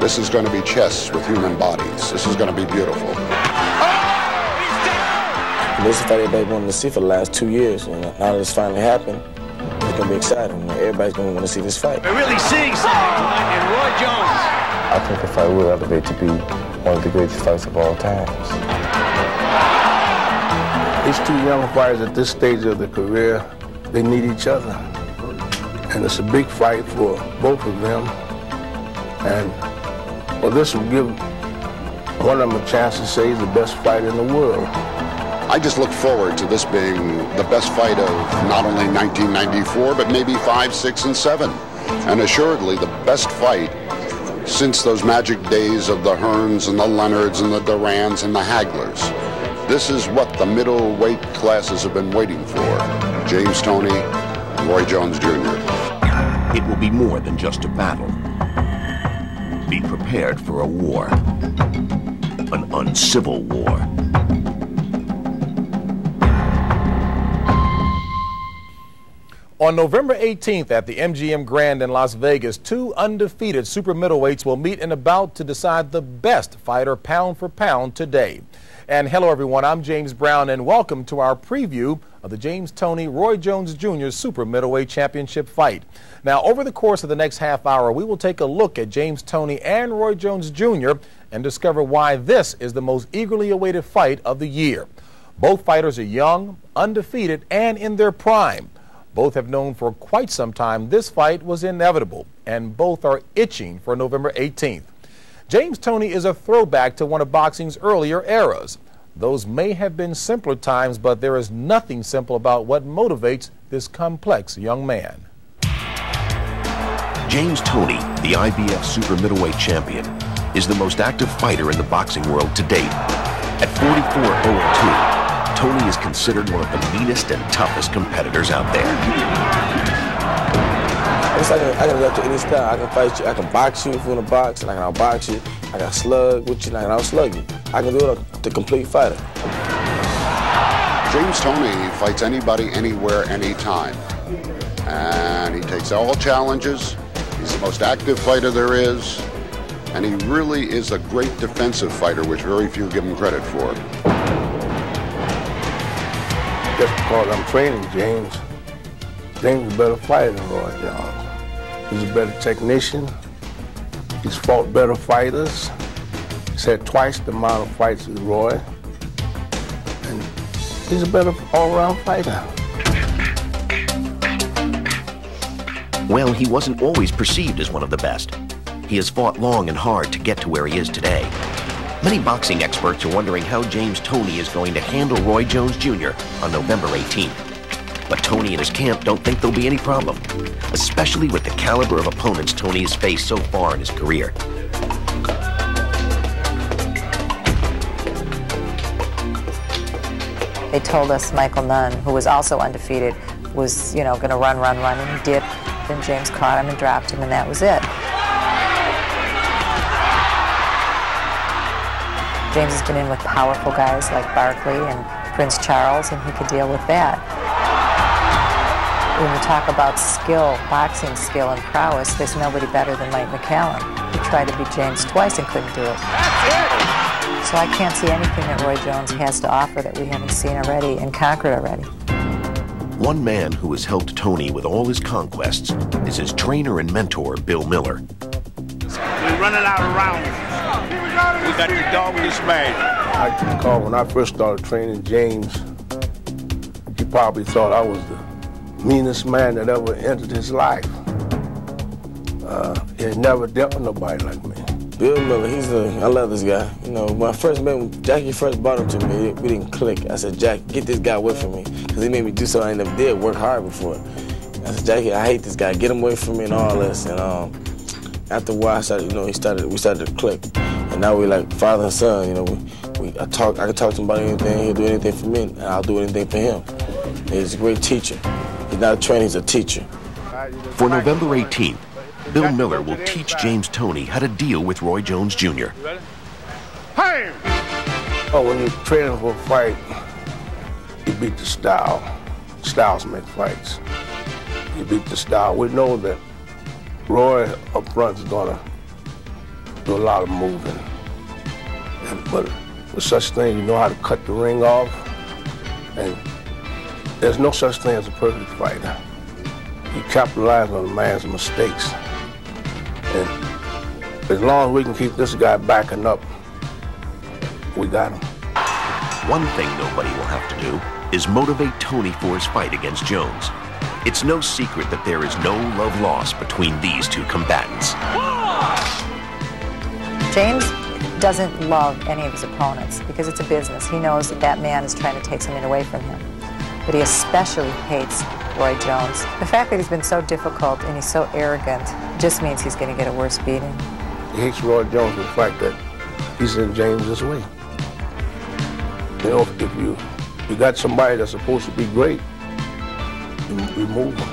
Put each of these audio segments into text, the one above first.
This is going to be chess with human bodies. This is going to be beautiful. This is what everybody wanted to see for the last two years, and now that it's finally happened, it's gonna be exciting. Everybody's gonna want to see this fight. We're really seeing something tonight in Roy Jones. I think the fight will elevate to be one of the greatest fights of all times. These two young fighters at this stage of their career, they need each other. And it's a big fight for both of them. And well, this will give one of them a chance to say he's the best fighter in the world. I just look forward to this being the best fight of not only 1994, but maybe 5, 6, and 7. And assuredly the best fight since those magic days of the Hearns and the Leonards and the Durans and the Haglers. This is what the middleweight classes have been waiting for. James Toney, Roy Jones Jr. It will be more than just a battle. Be prepared for a war. An uncivil war. On November 18th at the MGM Grand in Las Vegas, two undefeated super middleweights will meet in a bout to decide the best fighter pound for pound today. And hello everyone, I'm James Brown and welcome to our preview of the James Toney Roy Jones Jr. Super Middleweight Championship fight. Now, over the course of the next half hour, we will take a look at James Toney and Roy Jones Jr. and discover why this is the most eagerly awaited fight of the year. Both fighters are young, undefeated, and in their prime. Both have known for quite some time this fight was inevitable, and both are itching for November 18th. James Toney is a throwback to one of boxing's earlier eras. Those may have been simpler times, but there is nothing simple about what motivates this complex young man. James Toney, the IBF super middleweight champion, is the most active fighter in the boxing world to date. At 44 0 2, Toney is considered one of the meanest and toughest competitors out there. It's like I can go to any style. I can fight you. I can box you if you want to box, and I can outbox you. I can slug with you, and I can outslug you. I can do it the complete fighter. James Toney fights anybody, anywhere, anytime. And he takes all challenges. He's the most active fighter there is. And he really is a great defensive fighter, which very few give him credit for just because I'm training James, James is a better fighter than Roy Jones. He's a better technician. He's fought better fighters. He's had twice the amount of fights as Roy. And he's a better all-around fighter. Well, he wasn't always perceived as one of the best. He has fought long and hard to get to where he is today. Many boxing experts are wondering how James Toney is going to handle Roy Jones Jr. on November 18th. But Toney and his camp don't think there'll be any problem, especially with the caliber of opponents Toney has faced so far in his career. They told us Michael Nunn, who was also undefeated, was, you know, going to run, run, run, and he did. Then James caught him and dropped him, and that was it. James has been in with powerful guys like Barkley and Prince Charles, and he could deal with that. When we talk about skill, boxing skill and prowess, there's nobody better than Mike McCallum. He tried to beat James twice and couldn't do it. So I can't see anything that Roy Jones has to offer that we haven't seen already and conquered already. One man who has helped Toney with all his conquests is his trainer and mentor, Bill Miller. We're running out of rounds. We got the dog in this bag. I recall when I first started training James, he probably thought I was the meanest man that ever entered his life. Uh, he never dealt with nobody like me. Bill Miller, he's a, I love this guy. You know, when I first met him, Jackie first brought him to me, we didn't click. I said, Jack, get this guy away from me. Because he made me do something I never did, work hard before. I said, Jackie, I hate this guy, get him away from me and all this. And um, after a while, I started, you know, he started, we started to click. And now we like father and son. You know, we, we I talk. I can talk to him about anything. He'll do anything for me, and I'll do anything for him. He's a great teacher. He's not a trainer. He's a teacher. For November 18th, Bill Miller will teach James Toney how to deal with Roy Jones Jr. Hey! Oh, when you're training for a fight, you beat the style. Styles make fights. You beat the style. We know that Roy up front is gonna do a lot of moving. And, but with such thing, you know how to cut the ring off. And there's no such thing as a perfect fighter. You capitalize on a man's mistakes. And as long as we can keep this guy backing up, we got him. One thing nobody will have to do is motivate Toney for his fight against Jones. It's no secret that there is no love lost between these two combatants. James doesn't love any of his opponents because it's a business. He knows that that man is trying to take something away from him. But he especially hates Roy Jones. The fact that he's been so difficult and he's so arrogant just means he's going to get a worse beating. He hates Roy Jones for the fact that he's in James's way. You know, if you you got somebody that's supposed to be great, you remove him.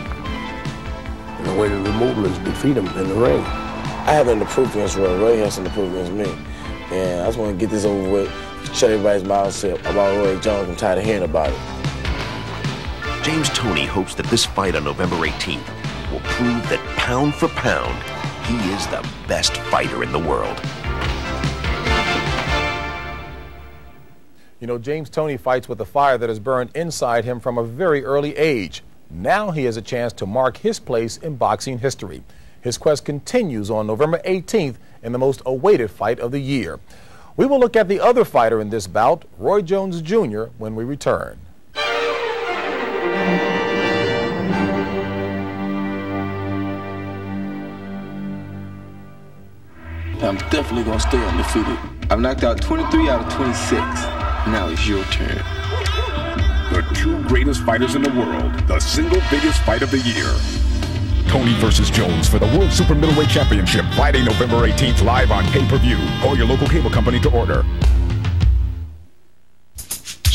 And the way to remove him is defeat him in the ring. I have nothing to prove against Roy. Roy has something to prove against me. And I just want to get this over with, shut everybody's mouths about Roy Jones. I'm tired of hearing about it. James Toney hopes that this fight on November 18th will prove that pound for pound, he is the best fighter in the world. You know, James Toney fights with a fire that has burned inside him from a very early age. Now he has a chance to mark his place in boxing history. His quest continues on November 18th in the most awaited fight of the year. We will look at the other fighter in this bout, Roy Jones Jr., when we return. I'm definitely to stay undefeated. I've knocked out 23 out of 26. Now it's your turn. The two greatest fighters in the world, the single biggest fight of the year. Toney versus Jones for the World Super Middleweight Championship, Friday, November 18th, live on pay-per-view. Call your local cable company to order.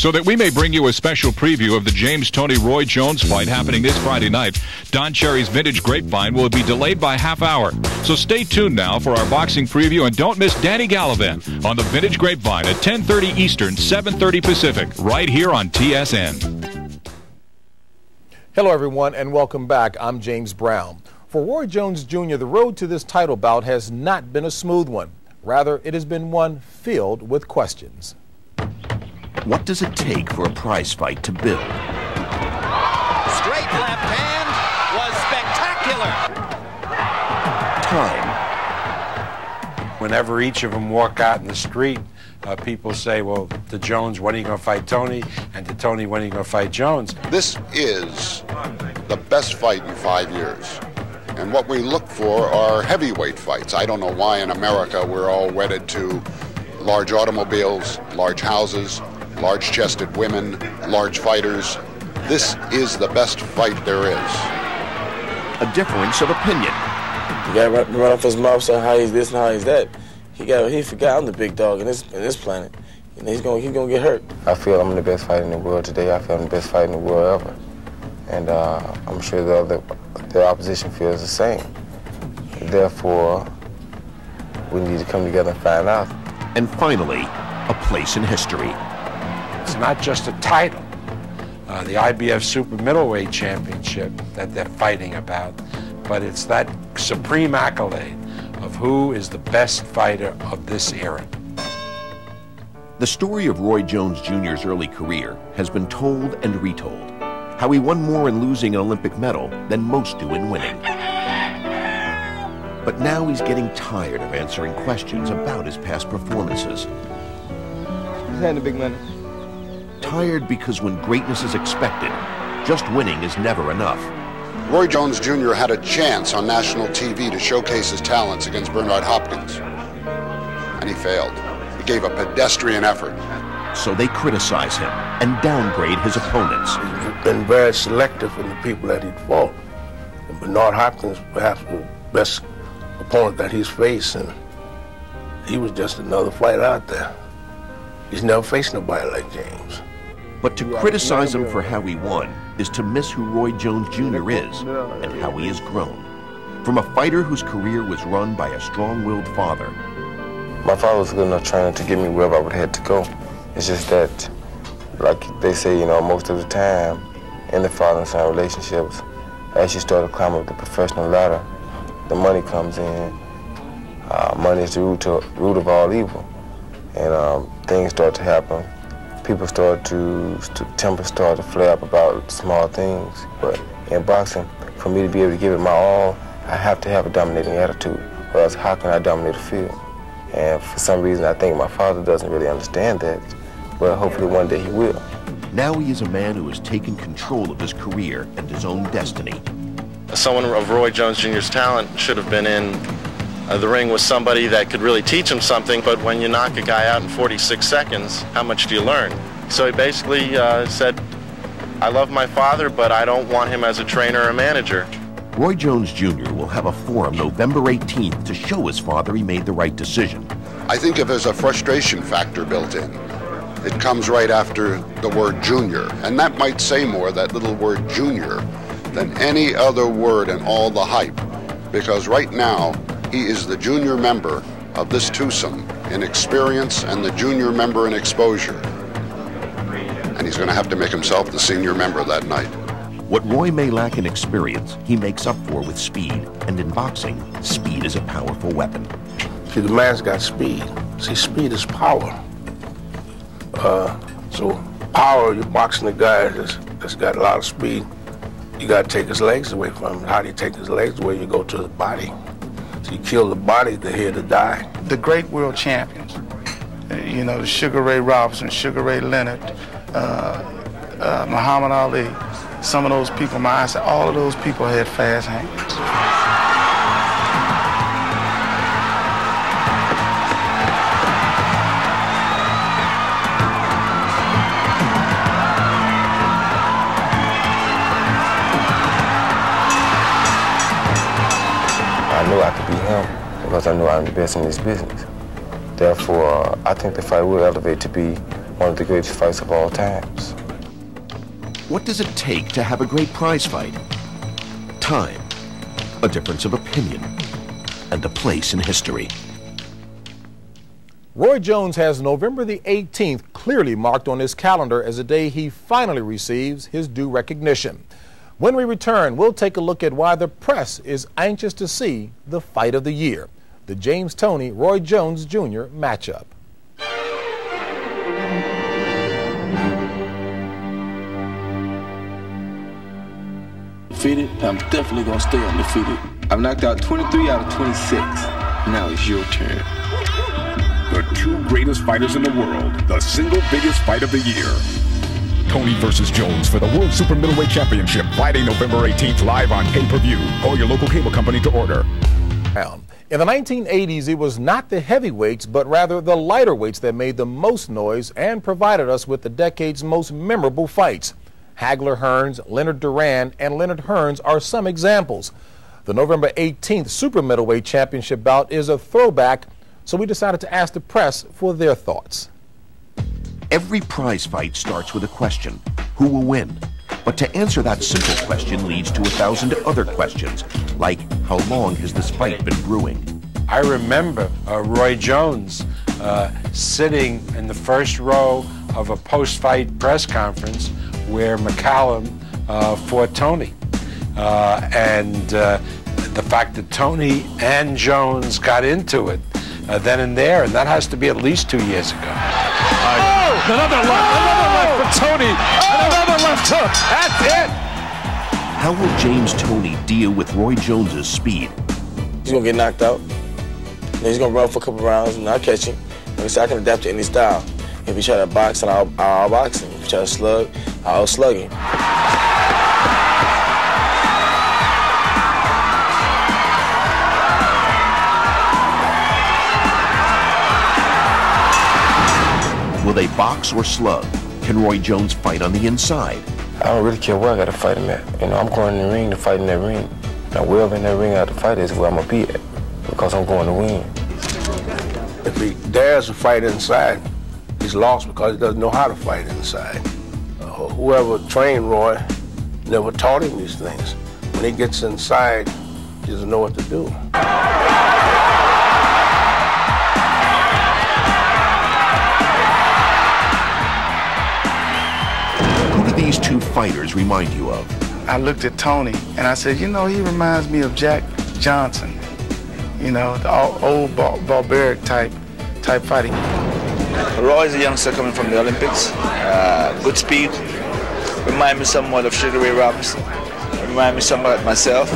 So that we may bring you a special preview of the James Toney Roy Jones fight happening this Friday night, Don Cherry's Vintage Grapevine will be delayed by half hour. So stay tuned now for our boxing preview and don't miss Danny Gallivan on the Vintage Grapevine at 10:30 Eastern, 7:30 Pacific, right here on TSN. Hello everyone and welcome back. I'm James Brown. For Roy Jones Jr., the road to this title bout has not been a smooth one. Rather, it has been one filled with questions. What does it take for a prize fight to build? Straight left hand was spectacular. Time. Whenever each of them walk out in the street, uh, people say, well, to Jones, when are you going to fight Toney? And to Toney, when are you going to fight Jones? This is the best fight in five years. And what we look for are heavyweight fights. I don't know why in America we're all wedded to large automobiles, large houses, large chested women, large fighters. This is the best fight there is. A difference of opinion. You gotta run, run off his mouth saying how he's this and how he's that. He got he forgot I'm the big dog in this in this planet. And he's gonna he's gonna get hurt. I feel I'm the best fighter in the world today. I feel I'm the best fighter in the world ever. And uh, I'm sure the other the opposition feels the same. Therefore, we need to come together and find out. And finally, a place in history. It's not just a title, uh, the IBF Super Middleweight Championship that they're fighting about, but it's that supreme accolade of who is the best fighter of this era. The story of Roy Jones Jr.'s early career has been told and retold. How he won more in losing an Olympic medal than most do in winning. But now he's getting tired of answering questions about his past performances. He's had the big money. Tired because when greatness is expected, just winning is never enough. Roy Jones Jr. had a chance on national TV to showcase his talents against Bernard Hopkins. And he failed. He gave a pedestrian effort. So they criticize him and downgrade his opponents. He's been very selective in the people that he'd fought. And Bernard Hopkins, perhaps the best opponent that he's faced, and he was just another fighter out there. He's never faced nobody like James. But to criticize him for how he won is to miss who Roy Jones Jr. is and how he has grown. From a fighter whose career was run by a strong-willed father. My father was a good enough trainer to get me wherever I would have to go. It's just that, like they say, you know, most of the time in the father and son relationships, as you start to climb up the professional ladder, the money comes in, Uh, money is the root, to, root of all evil. And um, things start to happen. People start to, to temper start to flare up about small things. But in boxing, for me to be able to give it my all, I have to have a dominating attitude. Or else how can I dominate a field? And for some reason, I think my father doesn't really understand that. But hopefully one day he will. Now he is a man who has taken control of his career and his own destiny. Someone of Roy Jones Jr.'s talent should have been in uh, the ring with somebody that could really teach him something, but when you knock a guy out in 46 seconds, how much do you learn? So he basically uh, said, I love my father, but I don't want him as a trainer or a manager. Roy Jones Jr. will have a forum November 18th to show his father he made the right decision. I think if there's a frustration factor built in, it comes right after the word junior. And that might say more, that little word junior, than any other word in all the hype. Because right now, he is the junior member of this twosome in experience and the junior member in exposure. And he's going to have to make himself the senior member that night. What Roy may lack in experience, he makes up for with speed. And in boxing, speed is a powerful weapon. See, the man's got speed. See, speed is power. Uh, so power, you're boxing a guy that's, that's got a lot of speed. You got to take his legs away from him. How do you take his legs away? You go to his body. You kill the body, they're here to die. The great world champions, you know, the Sugar Ray Robinson, Sugar Ray Leonard, uh, uh, Muhammad Ali, some of those people, my eyes, all of those people had fast hands. Because I know I'm the best in this business. Therefore, I think the fight will elevate to be one of the greatest fights of all times. What does it take to have a great prize fight? Time, a difference of opinion, and a place in history. Roy Jones has November the 18th clearly marked on his calendar as a day he finally receives his due recognition. When we return, we'll take a look at why the press is anxious to see the fight of the year, the James Toney Roy Jones Jr. matchup. Defeated, I'm definitely gonna stay undefeated. I've knocked out 23 out of 26. Now it's your turn. The two greatest fighters in the world, the single biggest fight of the year. Toney versus Jones for the World Super Middleweight Championship, Friday, November 18th, live on pay-per-view. Call your local cable company to order. In the 1980s, it was not the heavyweights, but rather the lighter weights that made the most noise and provided us with the decade's most memorable fights. Hagler Hearns, Leonard Duran, and Leonard Hearns are some examples. The November 18th Super Middleweight Championship bout is a throwback, so we decided to ask the press for their thoughts. Every prize fight starts with a question who will win? But to answer that simple question leads to a thousand other questions, like how long has this fight been brewing? I remember uh, Roy Jones uh, sitting in the first row of a post fight press conference where McCallum uh, fought Toney. Uh, and uh, the fact that Toney and Jones got into it uh, then and there, and that has to be at least two years ago. Oh, another left, another left for Toney, and oh! another left hook. That's it. How will James Toney deal with Roy Jones's speed? He's gonna get knocked out. Then he's gonna run for a couple rounds and I'll catch him. Like I said, I can adapt to any style. If he try to box, I'll, I'll box him. If he try to slug, I'll slug him. Will they box or slug? Can Roy Jones fight on the inside? I don't really care where I got to fight him at. You know, I'm going in the ring to fight in that ring. Now, wherever in that ring I have to fight is where I'm going to be at because I'm going to win. If he dares to fight inside, he's lost because he doesn't know how to fight inside. Uh, whoever trained Roy never taught him these things. When he gets inside, he doesn't know what to do. Do these two fighters remind you of? I looked at Toney and I said, you know, he reminds me of Jack Johnson. You know, the old barbaric type type fighting. Roy is a youngster coming from the Olympics. Uh, good speed. Remind me somewhat of Sugar Ray Robinson. Remind me somewhat of myself.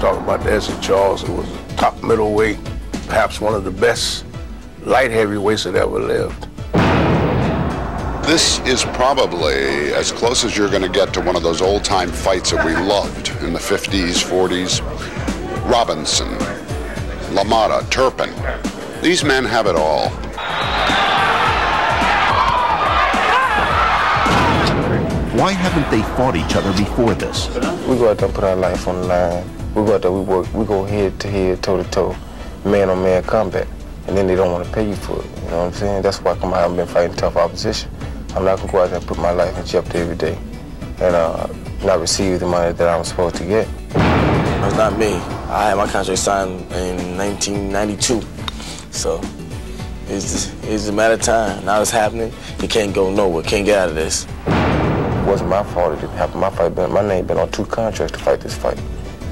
Talking about Ezzard Charles, who was top middleweight, perhaps one of the best light heavyweights that ever lived. This is probably as close as you're going to get to one of those old-time fights that we loved in the 50s, 40s. Robinson, LaMotta, Turpin. These men have it all. Why haven't they fought each other before this? We go out there and put our life on the line. We go out there, we work, we go head to head, toe to toe, man on man combat. And then they don't want to pay you for it. You know what I'm saying? That's why I come out and been fighting tough opposition. I'm not gonna go out there and put my life in jeopardy every day and uh, not receive the money that I'm supposed to get. It's not me. I had my contract signed in 1992, so it's just, it's a matter of time. Now it's happening. You can't go nowhere. Can't get out of this. It wasn't my fault. It didn't happen. My fight, been, my name been on two contracts to fight this fight.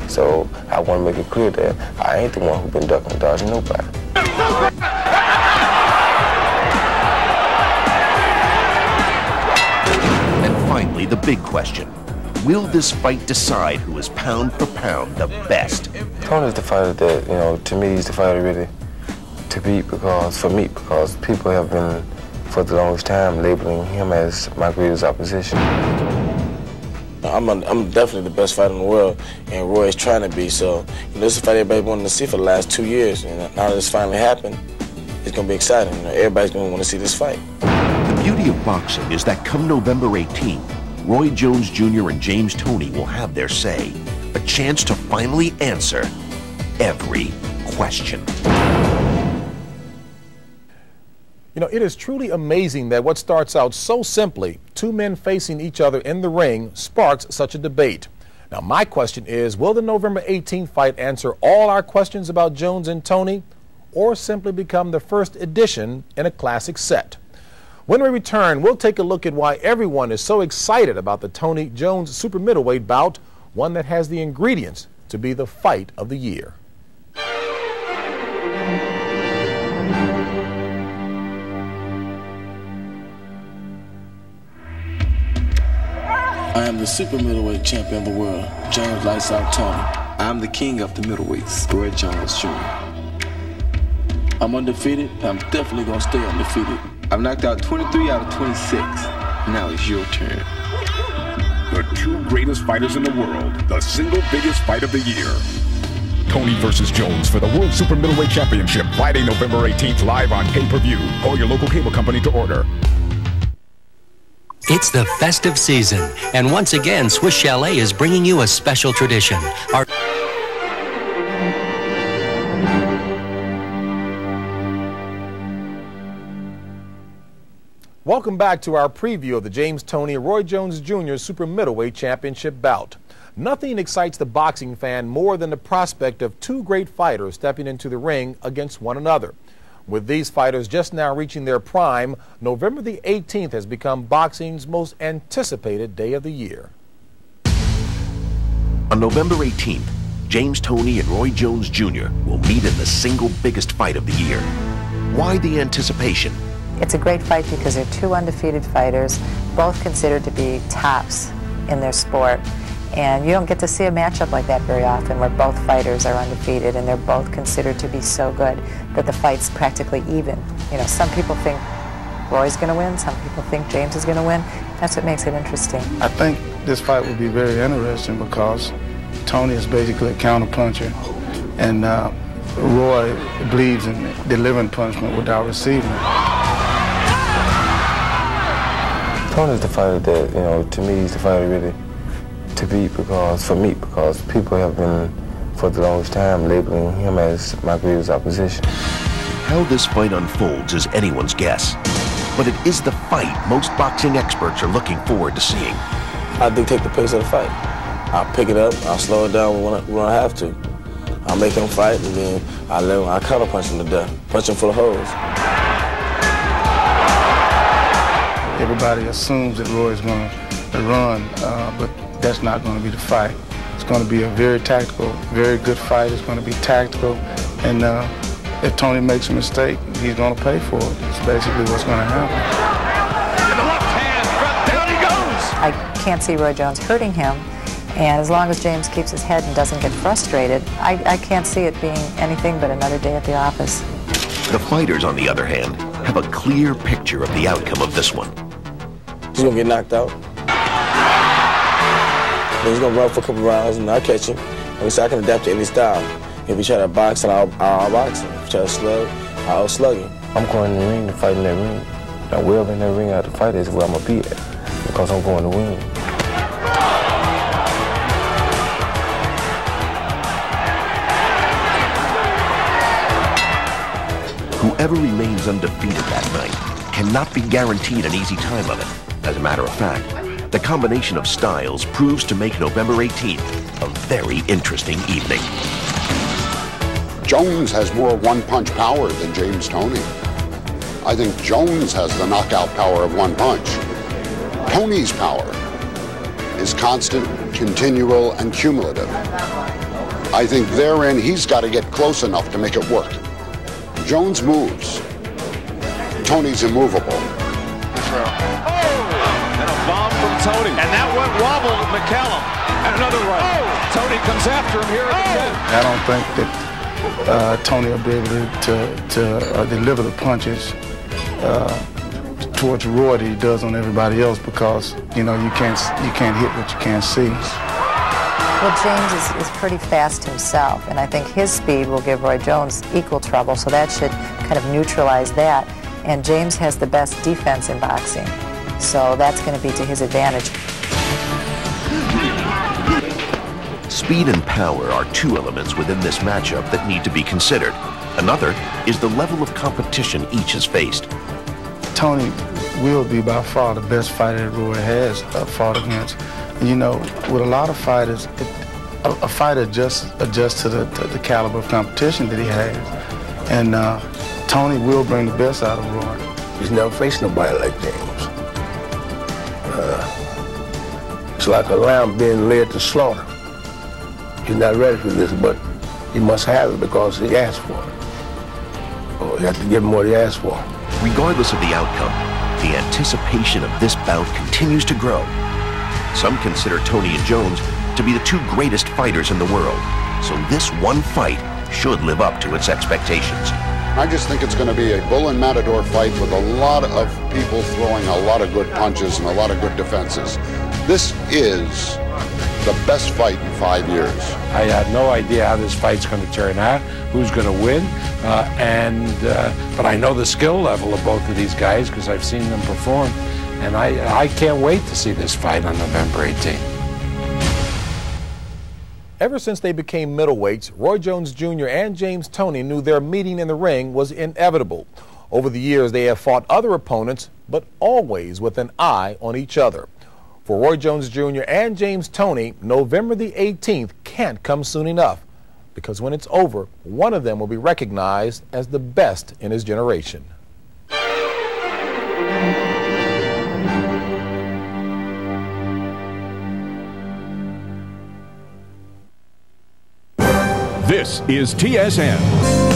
So I want to make it clear that I ain't the one who been ducking and dodging nobody. Big question. Will this fight decide who is pound for pound the best? Toney's the fighter that, you know, to me, he's the fighter really to beat because, for me, because people have been, for the longest time, labeling him as my greatest opposition. I'm, a, I'm definitely the best fighter in the world, and Roy is trying to be. So, you know, this is a fight everybody wanted to see for the last two years, and now that it's finally happened, it's going to be exciting. You know, everybody's going to want to see this fight. The beauty of boxing is that come November 18th, Roy Jones Jr. and James Toney will have their say. A chance to finally answer every question. You know, it is truly amazing that what starts out so simply, two men facing each other in the ring, sparks such a debate. Now, my question is will the November 18th fight answer all our questions about Jones and Toney, or simply become the first edition in a classic set? When we return, we'll take a look at why everyone is so excited about the Toney Jones super middleweight bout, one that has the ingredients to be the fight of the year. I am the super middleweight champion of the world, James Lights Out Toney. I'm the king of the middleweights, Roy Jones Jr. I'm undefeated, I'm definitely gonna stay undefeated. I've knocked out 23 out of 26. Now it's your turn. The two greatest fighters in the world, the single biggest fight of the year. Toney versus Jones for the World Super Middleweight Championship, Friday, November 18th, live on pay-per-view. Call your local cable company to order. It's the festive season, and once again, Swiss Chalet is bringing you a special tradition. Our Welcome back to our preview of the James Toney Roy Jones Jr. Super Middleweight Championship bout. Nothing excites the boxing fan more than the prospect of two great fighters stepping into the ring against one another. With these fighters just now reaching their prime, November the 18th has become boxing's most anticipated day of the year. On November 18th, James Toney and Roy Jones Jr. will meet in the single biggest fight of the year. Why the anticipation? It's a great fight because they're two undefeated fighters, both considered to be tops in their sport. And you don't get to see a matchup like that very often where both fighters are undefeated and they're both considered to be so good that the fight's practically even. You know, some people think Roy's going to win, some people think James is going to win. That's what makes it interesting. I think this fight will be very interesting because Toney is basically a counterpuncher and uh, Roy believes in delivering punishment without receiving it. Toney's the fighter that, you know, to me, he's the fighter really to beat because, for me, because people have been, for the longest time, labeling him as my greatest opposition. How this fight unfolds is anyone's guess. But it is the fight most boxing experts are looking forward to seeing. I dictate the pace of the fight. I'll pick it up, I'll slow it down when I, when I have to. I'll make him fight, and then I let him, I counter punch him to death, punch him full of holes. Everybody assumes that Roy's going to run, uh, but that's not going to be the fight. It's going to be a very tactical, very good fight. It's going to be tactical. And uh, if Toney makes a mistake, he's going to pay for it. It's basically what's going to happen. I can't see Roy Jones hurting him. And as long as James keeps his head and doesn't get frustrated, I, I can't see it being anything but another day at the office. The fighters, on the other hand, have a clear picture of the outcome of this one. He's gonna get knocked out. Then he's gonna run for a couple rounds and I'll catch him. Like I I can adapt to any style. If he try to box, I'll, I'll box him. If he try to slug, I'll slug him. I'm going in the ring to fight in that ring. Now, wherever in that ring I have to fight is where I'm gonna be at because I'm going to win. Whoever remains undefeated that night cannot be guaranteed an easy time of it. As a matter of fact, the combination of styles proves to make November 18th a very interesting evening. Jones has more one-punch power than James Toney. I think Jones has the knockout power of one punch. Toney's power is constant, continual, and cumulative. I think therein he's got to get close enough to make it work. Jones moves. Toney's immovable. Toney. And that went wobble McCallum. And another right. Toney comes after him here again. I don't think that uh, Toney will be able to, to, to uh, deliver the punches uh, towards Roy that he does on everybody else because, you know, you can't, you can't hit what you can't see. Well, James is, is pretty fast himself, and I think his speed will give Roy Jones equal trouble, so that should kind of neutralize that. And James has the best defense in boxing, so that's going to be to his advantage. Speed and power are two elements within this matchup that need to be considered. Another is the level of competition each has faced. Toney will be by far the best fighter that Roy has uh, fought against. You know, with a lot of fighters, it, a, a, fighter adjusts, adjusts to the, to the caliber of competition that he has. And uh, Toney will bring the best out of Roy. He's never faced nobody like James. It's like a lamb being led to slaughter. He's not ready for this, but he must have it because he asked for it. Or you have to give him what he asked for. Regardless of the outcome, the anticipation of this bout continues to grow. Some consider Toney and Jones to be the two greatest fighters in the world, so this one fight should live up to its expectations. I just think it's going to be a bull and matador fight with a lot of people throwing a lot of good punches and a lot of good defenses. This is the best fight in five years. I had no idea how this fight's going to turn out, who's going to win, uh, and uh, but I know the skill level of both of these guys because I've seen them perform. And I, I can't wait to see this fight on November 18th. Ever since they became middleweights, Roy Jones Jr. and James Toney knew their meeting in the ring was inevitable. Over the years, they have fought other opponents, but always with an eye on each other. For Roy Jones Jr. and James Toney, November the 18th can't come soon enough because when it's over, one of them will be recognized as the best in his generation. This is TSN.